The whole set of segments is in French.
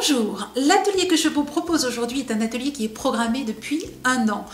Bonjour, l'atelier que je vous propose aujourd'hui est un atelier qui est programmé depuis un an.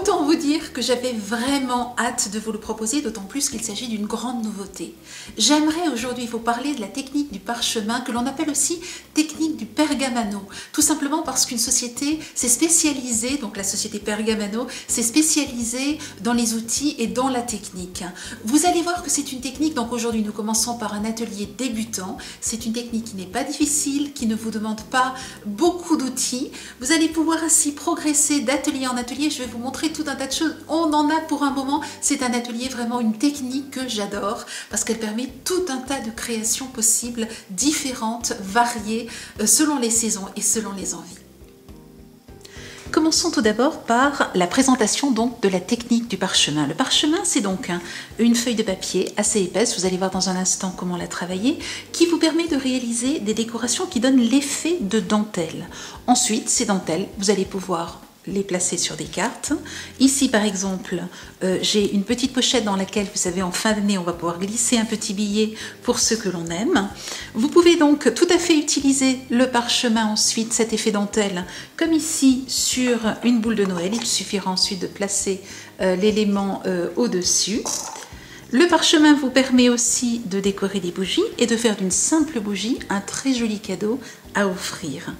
Autant vous dire que j'avais vraiment hâte de vous le proposer, d'autant plus qu'il s'agit d'une grande nouveauté. J'aimerais aujourd'hui vous parler de la technique du parchemin, que l'on appelle aussi technique du pergamano, tout simplement parce qu'une société s'est spécialisée, donc la société Pergamano, s'est spécialisée dans les outils et dans la technique. Vous allez voir que c'est une technique, donc aujourd'hui nous commençons par un atelier débutant, c'est une technique qui n'est pas difficile, qui ne vous demande pas beaucoup d'outils. Vous allez pouvoir ainsi progresser d'atelier en atelier. Je vais vous montrer tout un tas de choses. On en a pour un moment. C'est un atelier vraiment une technique que j'adore parce qu'elle permet tout un tas de créations possibles, différentes, variées, euh, selon les saisons et selon les envies. Commençons tout d'abord par la présentation donc de la technique du parchemin. Le parchemin, c'est donc une feuille de papier assez épaisse, vous allez voir dans un instant comment la travailler, qui vous permet de réaliser des décorations qui donnent l'effet de dentelle. Ensuite, ces dentelles, vous allez pouvoir les placer sur des cartes. Ici, par exemple, euh, j'ai une petite pochette dans laquelle, vous savez, en fin d'année, on va pouvoir glisser un petit billet pour ceux que l'on aime. Vous pouvez donc tout à fait utiliser le parchemin ensuite, cet effet dentelle, comme ici sur une boule de Noël. Il suffira ensuite de placer euh, l'élément euh, au-dessus. Le parchemin vous permet aussi de décorer des bougies et de faire d'une simple bougie un très joli cadeau à offrir.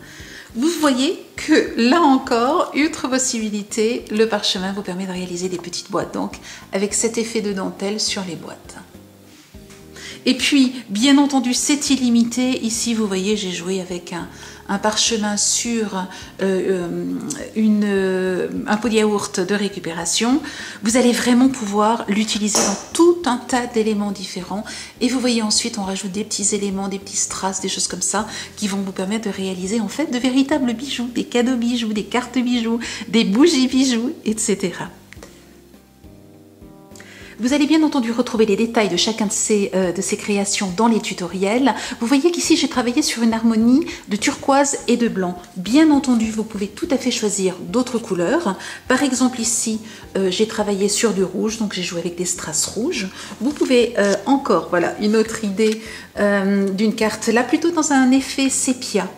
Vous voyez que là encore, outre possibilité, le parchemin vous permet de réaliser des petites boîtes, donc avec cet effet de dentelle sur les boîtes. Et puis, bien entendu, c'est illimité. Ici, vous voyez, j'ai joué avec un, parchemin sur euh, euh, euh, un pot de yaourt de récupération. Vous allez vraiment pouvoir l'utiliser dans tout un tas d'éléments différents. Et vous voyez ensuite, on rajoute des petits éléments, des petits strass, des choses comme ça, qui vont vous permettre de réaliser en fait de véritables bijoux, des cadeaux bijoux, des cartes bijoux, des bougies bijoux, etc. Vous allez bien entendu retrouver les détails de chacun de ces, euh, de ces créations dans les tutoriels. Vous voyez qu'ici j'ai travaillé sur une harmonie de turquoise et de blanc. Bien entendu, vous pouvez tout à fait choisir d'autres couleurs. Par exemple ici, euh, j'ai travaillé sur du rouge, donc j'ai joué avec des strass rouges. Vous pouvez euh, encore, voilà, une autre idée d'une carte là, plutôt dans un effet sépia.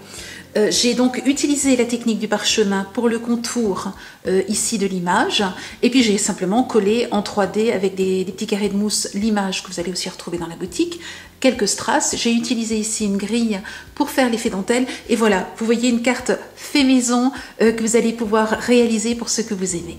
Euh, j'ai donc utilisé la technique du parchemin pour le contour euh, ici de l'image et puis j'ai simplement collé en 3D avec des, petits carrés de mousse l'image que vous allez aussi retrouver dans la boutique, quelques strass. J'ai utilisé ici une grille pour faire l'effet dentelle et voilà, vous voyez une carte fait maison euh, que vous allez pouvoir réaliser pour ce que vous aimez.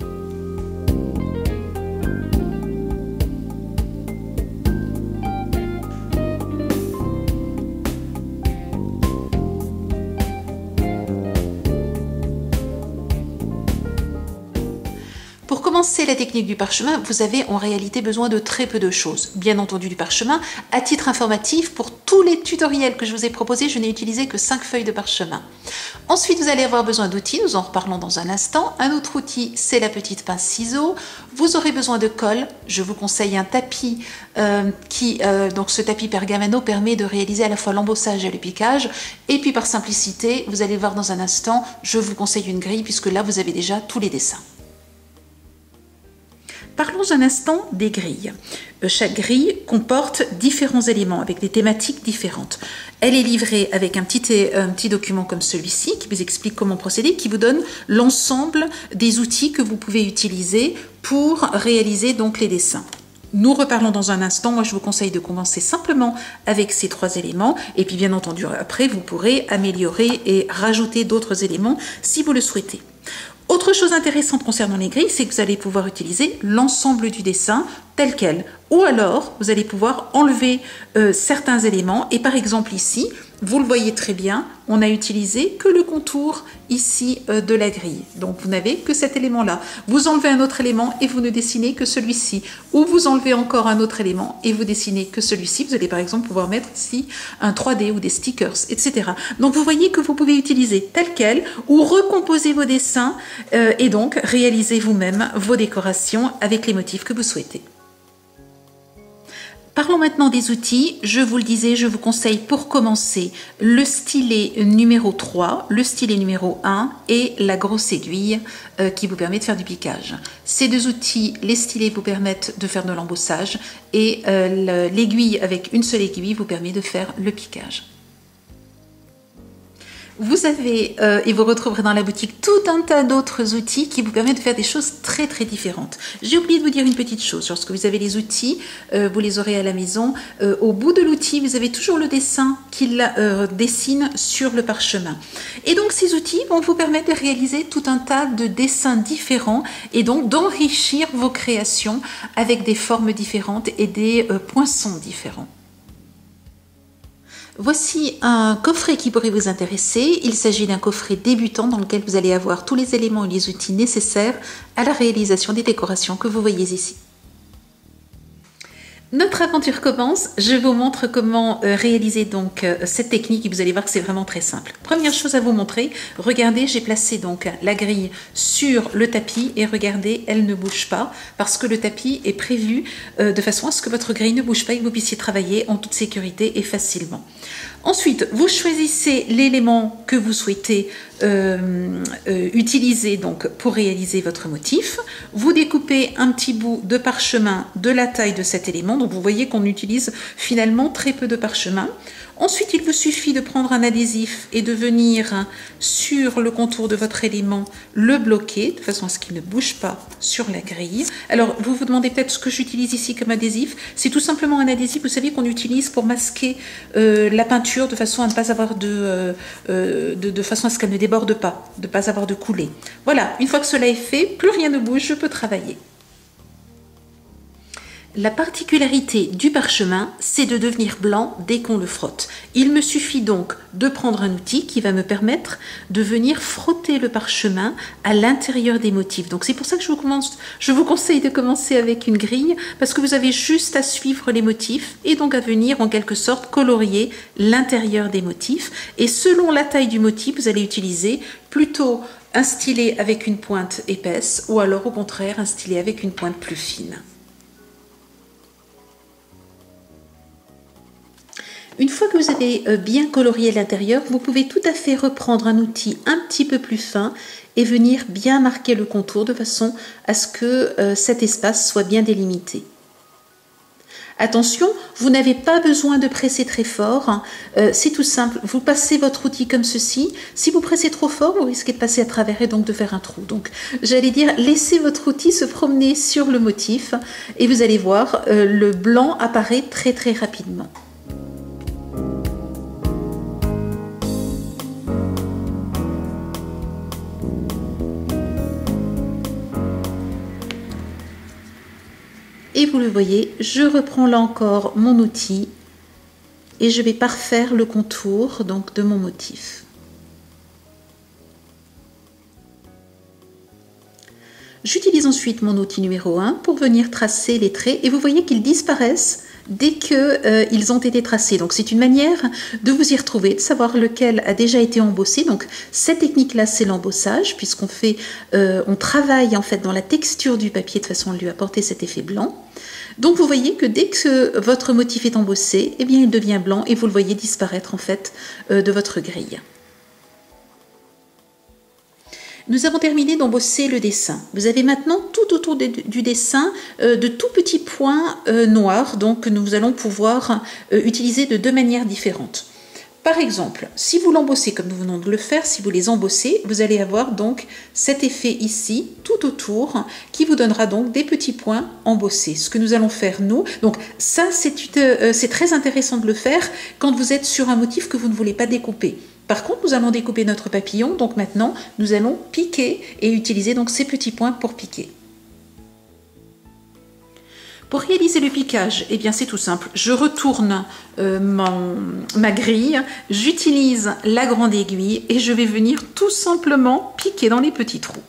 Commencer la technique du parchemin, vous avez en réalité besoin de très peu de choses. Bien entendu du parchemin. À titre informatif, pour tous les tutoriels que je vous ai proposés, je n'ai utilisé que 5 feuilles de parchemin. Ensuite, vous allez avoir besoin d'outils, nous en reparlons dans un instant. Un autre outil, c'est la petite pince ciseaux. Vous aurez besoin de colle. Je vous conseille un tapis euh, qui, euh, donc ce tapis pergamano permet de réaliser à la fois l'embossage et le piquage. Et puis par simplicité, vous allez voir dans un instant, je vous conseille une grille puisque là vous avez déjà tous les dessins. Parlons un instant des grilles. Euh, chaque grille comporte différents éléments avec des thématiques différentes. Elle est livrée avec un petit, un petit document comme celui-ci qui vous explique comment procéder, qui vous donne l'ensemble des outils que vous pouvez utiliser pour réaliser donc les dessins. Nous reparlons dans un instant. Moi, je vous conseille de commencer simplement avec ces trois éléments. Et puis, bien entendu, après, vous pourrez améliorer et rajouter d'autres éléments si vous le souhaitez. Autre chose intéressante concernant les grilles, c'est que vous allez pouvoir utiliser l'ensemble du dessin tel quel. Ou alors, vous allez pouvoir enlever euh, certains éléments. Et par exemple ici, vous le voyez très bien, on a utilisé que le contour ici euh, de la grille. Donc vous n'avez que cet élément-là. Vous enlevez un autre élément et vous ne dessinez que celui-ci. Ou vous enlevez encore un autre élément et vous dessinez que celui-ci. Vous allez par exemple pouvoir mettre ici un 3D ou des stickers, etc. Donc vous voyez que vous pouvez utiliser tel quel ou recomposer vos dessins euh, et donc réaliser vous-même vos décorations avec les motifs que vous souhaitez. Parlons maintenant des outils. Je vous le disais, je vous conseille pour commencer le stylet numéro 3, le stylet numéro 1 et la grosse aiguille euh, qui vous permet de faire du piquage. Ces deux outils, les stylets vous permettent de faire de l'embossage et euh, l'aiguille avec une seule aiguille vous permet de faire le piquage. Vous avez, euh, et vous retrouverez dans la boutique, tout un tas d'autres outils qui vous permettent de faire des choses très très différentes. J'ai oublié de vous dire une petite chose. Lorsque vous avez les outils, euh, vous les aurez à la maison. Euh, au bout de l'outil, vous avez toujours le dessin qu'il dessine sur le parchemin. Et donc ces outils vont vous permettre de réaliser tout un tas de dessins différents et donc d'enrichir vos créations avec des formes différentes et des poinçons différents. Voici un coffret qui pourrait vous intéresser. Il s'agit d'un coffret débutant dans lequel vous allez avoir tous les éléments et les outils nécessaires à la réalisation des décorations que vous voyez ici. Notre aventure commence. Je vous montre comment euh, réaliser donc euh, cette technique et vous allez voir que c'est vraiment très simple. Première chose à vous montrer, regardez, j'ai placé donc la grille sur le tapis et regardez, elle ne bouge pas parce que le tapis est prévu euh, de façon à ce que votre grille ne bouge pas et que vous puissiez travailler en toute sécurité et facilement. Ensuite, vous choisissez l'élément que vous souhaitez utiliser donc pour réaliser votre motif. Vous découpez un petit bout de parchemin de la taille de cet élément. Donc vous voyez qu'on utilise finalement très peu de parchemin. Ensuite, il vous suffit de prendre un adhésif et de venir sur le contour de votre élément le bloquer de façon à ce qu'il ne bouge pas sur la grille. Alors, vous vous demandez peut-être ce que j'utilise ici comme adhésif. C'est tout simplement un adhésif, vous savez, qu'on utilise pour masquer euh, la peinture de façon à ne pas avoir de, euh, euh, de, de, façon à ce qu'elle ne déborde pas, de ne pas avoir de coulée. Voilà, une fois que cela est fait, plus rien ne bouge, je peux travailler. La particularité du parchemin, c'est de devenir blanc dès qu'on le frotte. Il me suffit donc de prendre un outil qui va me permettre de venir frotter le parchemin à l'intérieur des motifs. Donc c'est pour ça que je vous, je vous conseille de commencer avec une grille, parce que vous avez juste à suivre les motifs et donc à venir en quelque sorte colorier l'intérieur des motifs. Et selon la taille du motif, vous allez utiliser plutôt un stylet avec une pointe épaisse ou alors au contraire un stylet avec une pointe plus fine. Une fois que vous avez euh, bien colorié l'intérieur, vous pouvez tout à fait reprendre un outil un petit peu plus fin et venir bien marquer le contour de façon à ce que euh, cet espace soit bien délimité. Attention, vous n'avez pas besoin de presser très fort, hein. euh, c'est tout simple, vous passez votre outil comme ceci, si vous pressez trop fort, vous risquez de passer à travers et donc de faire un trou. Donc j'allais dire, laissez votre outil se promener sur le motif et vous allez voir, le blanc apparaît très très rapidement. Vous le voyez, je reprends là encore mon outil et je vais parfaire le contour donc de mon motif. J'utilise ensuite mon outil numéro 1 pour venir tracer les traits et vous voyez qu'ils disparaissent dès qu'ils euh, ont été tracés. Donc c'est une manière de vous y retrouver, de savoir lequel a déjà été embossé. Donc cette technique-là, c'est l'embossage, puisqu'on euh, travaille en fait dans la texture du papier de façon à lui apporter cet effet blanc. Donc vous voyez que dès que votre motif est embossé, eh bien il devient blanc et vous le voyez disparaître en fait euh, de votre grille. Nous avons terminé d'embosser le dessin. Vous avez maintenant tout autour du dessin euh, de tout petits points euh, noirs donc, que nous allons pouvoir utiliser de deux manières différentes. Par exemple, si vous l'embossez comme nous venons de le faire, si vous les embossez, vous allez avoir donc cet effet ici, tout autour, qui vous donnera donc des petits points embossés. Ce que nous allons faire nous, donc ça c'est très intéressant de le faire quand vous êtes sur un motif que vous ne voulez pas découper. Par contre, nous allons découper notre papillon, donc maintenant, nous allons piquer et utiliser donc ces petits points pour piquer. Pour réaliser le piquage, eh bien c'est tout simple. Je retourne euh, ma grille, j'utilise la grande aiguille et je vais venir tout simplement piquer dans les petits trous.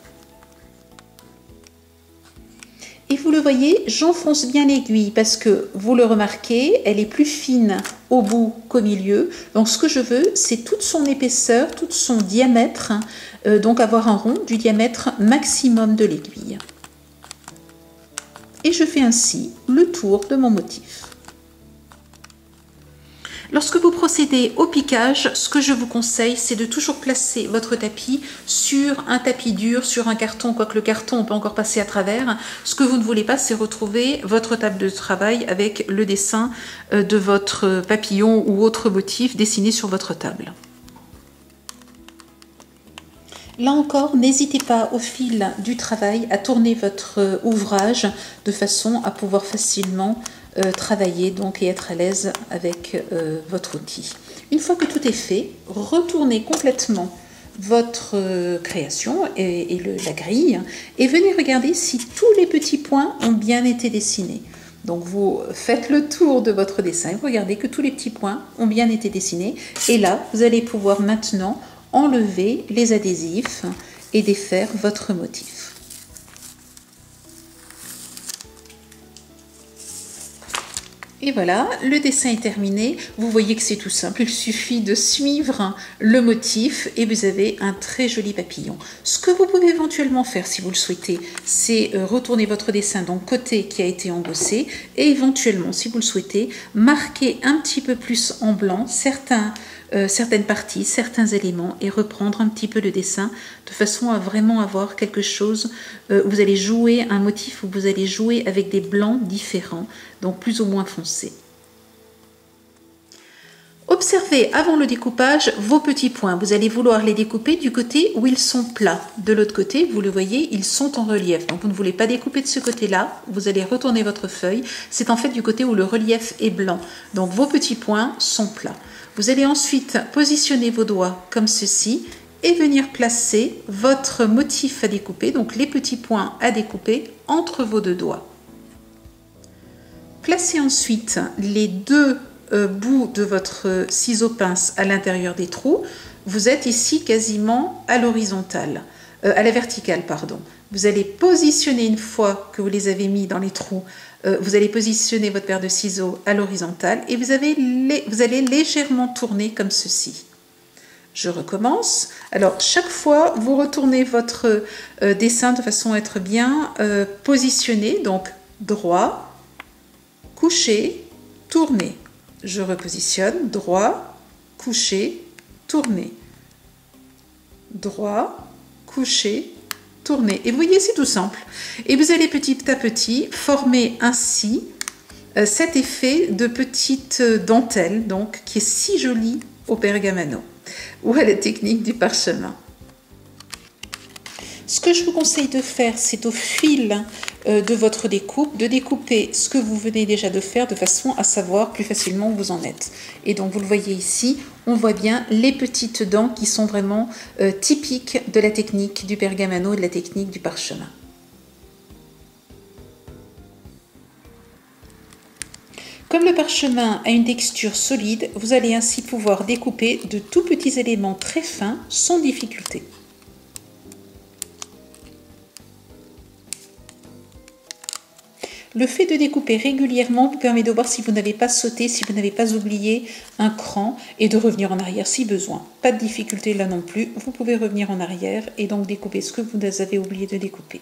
Et vous le voyez, j'enfonce bien l'aiguille parce que vous le remarquez, elle est plus fine au bout qu'au milieu. Donc ce que je veux, c'est toute son épaisseur, tout son diamètre, euh, donc avoir un rond du diamètre maximum de l'aiguille. Et je fais ainsi le tour de mon motif. Lorsque vous procédez au piquage, ce que je vous conseille, c'est de toujours placer votre tapis sur un tapis dur, sur un carton, quoique le carton, on peut encore passer à travers. Ce que vous ne voulez pas, c'est retrouver votre table de travail avec le dessin euh, de votre papillon ou autre motif dessiné sur votre table. Là encore, n'hésitez pas au fil du travail à tourner votre euh, ouvrage de façon à pouvoir facilement euh, travailler donc et être à l'aise avec euh, votre outil. Une fois que tout est fait, retournez complètement votre création et, la grille et venez regarder si tous les petits points ont bien été dessinés. Donc vous faites le tour de votre dessin vous regardez que tous les petits points ont bien été dessinés. Et là, vous allez pouvoir maintenant enlever les adhésifs et défaire votre motif. Et voilà, le dessin est terminé. Vous voyez que c'est tout simple. Il suffit de suivre le motif et vous avez un très joli papillon. Ce que vous pouvez éventuellement faire si vous le souhaitez, c'est euh, retourner votre dessin le côté qui a été embossé et éventuellement, si vous le souhaitez, marquer un petit peu plus en blanc certains euh, certaines parties, certains éléments et reprendre un petit peu le dessin de façon à vraiment avoir quelque chose euh, où vous allez jouer un motif où vous allez jouer avec des blancs différents, donc plus ou moins foncés. Observez avant le découpage vos petits points. Vous allez vouloir les découper du côté où ils sont plats. De l'autre côté, vous le voyez, ils sont en relief. Donc vous ne voulez pas découper de ce côté-là. Vous allez retourner votre feuille. C'est en fait du côté où le relief est blanc. Donc vos petits points sont plats. Vous allez ensuite positionner vos doigts comme ceci et venir placer votre motif à découper, donc les petits points à découper entre vos deux doigts. Placez ensuite les deux euh, bouts de votre ciseau pince à l'intérieur des trous. Vous êtes ici quasiment à l'horizontale, euh, à la verticale, pardon. Vous allez positionner une fois que vous les avez mis dans les trous euh, vous allez positionner votre paire de ciseaux à l'horizontale et vous, avez vous allez légèrement tourner comme ceci. Je recommence. Alors, chaque fois, vous retournez votre euh, dessin de façon à être bien euh, positionné. Donc, droit, couché, tourner. Je repositionne. Droit, couché, tourner. Droit, couché, Et vous voyez, c'est tout simple. Et vous allez petit à petit former ainsi euh, cet effet de petite dentelle, donc, qui est si joli au pergamano ou à la technique du parchemin. Ce que je vous conseille de faire, c'est au fil euh, de votre découpe, de découper ce que vous venez déjà de faire de façon à savoir plus facilement où vous en êtes. Et donc vous le voyez ici, on voit bien les petites dents qui sont vraiment euh, typiques de la technique du pergamano et de la technique du parchemin. Comme le parchemin a une texture solide, vous allez ainsi pouvoir découper de tout petits éléments très fins sans difficulté. Le fait de découper régulièrement vous permet de voir si vous n'avez pas sauté, si vous n'avez pas oublié un cran et de revenir en arrière si besoin. Pas de difficulté là non plus, vous pouvez revenir en arrière et donc découper ce que vous avez oublié de découper.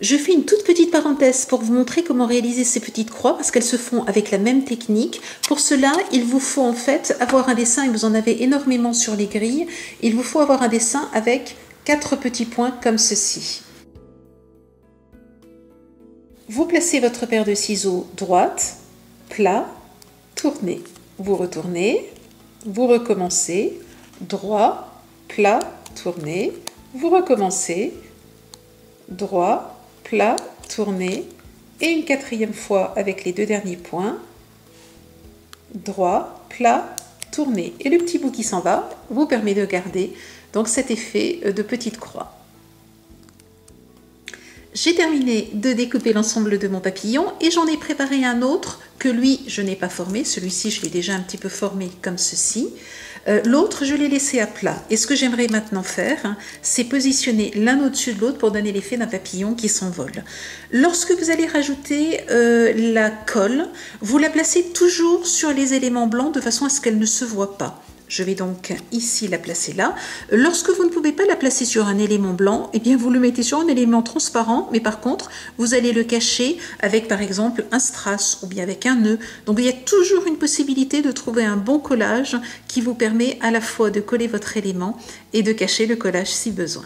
Je fais une toute petite parenthèse pour vous montrer comment réaliser ces petites croix parce qu'elles se font avec la même technique. Pour cela, il vous faut en fait avoir un dessin, et vous en avez énormément sur les grilles, il vous faut avoir un dessin avec quatre petits points comme ceci. Vous placez votre paire de ciseaux droite, plat, tournez. Vous retournez, vous recommencez, droit, plat, tournez. Vous recommencez, droit, plat, tournez. Et une quatrième fois avec les deux derniers points, droit, plat, tournez. Et le petit bout qui s'en va vous permet de garder donc cet effet de petite croix. J'ai terminé de découper l'ensemble de mon papillon et j'en ai préparé un autre que lui, je n'ai pas formé. Celui-ci, je l'ai déjà un petit peu formé comme ceci. Euh, l'autre, je l'ai laissé à plat. Et ce que j'aimerais maintenant faire, hein, c'est positionner l'un au-dessus de l'autre pour donner l'effet d'un papillon qui s'envole. Lorsque vous allez rajouter euh, la colle, vous la placez toujours sur les éléments blancs de façon à ce qu'elle ne se voit pas. Je vais donc ici la placer là. Lorsque vous ne pouvez pas la placer sur un élément blanc, eh bien vous le mettez sur un élément transparent, mais par contre, vous allez le cacher avec par exemple un strass ou bien avec un nœud. Donc il y a toujours une possibilité de trouver un bon collage qui vous permet à la fois de coller votre élément et de cacher le collage si besoin.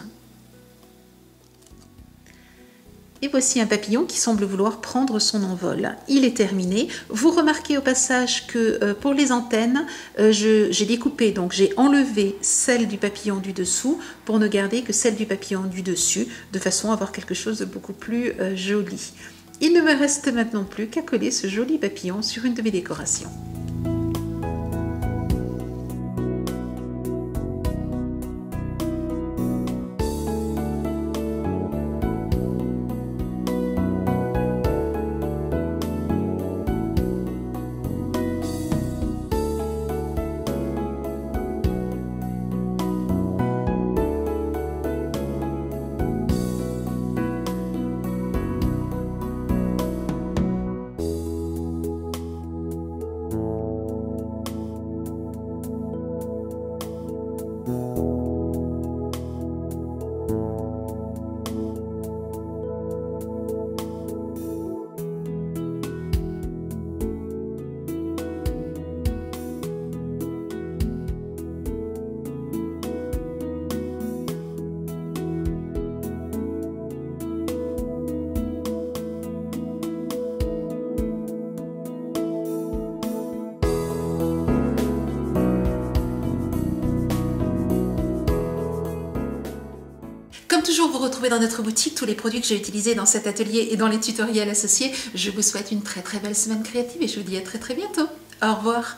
Et voici un papillon qui semble vouloir prendre son envol. Il est terminé. Vous remarquez au passage que euh, pour les antennes, euh, j'ai découpé, donc j'ai enlevé celle du papillon du dessous pour ne garder que celle du papillon du dessus, de façon à avoir quelque chose de beaucoup plus euh, joli. Il ne me reste maintenant plus qu'à coller ce joli papillon sur une de mes décorations. Toujours, vous retrouvez dans notre boutique tous les produits que j'ai utilisés dans cet atelier et dans les tutoriels associés. Je vous souhaite une très très belle semaine créative et je vous dis à très très bientôt. Au revoir